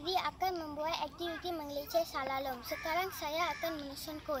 Devi akan membuat aktiviti mengeleceh slalom. Sekarang saya akan menyusun kon.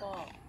to.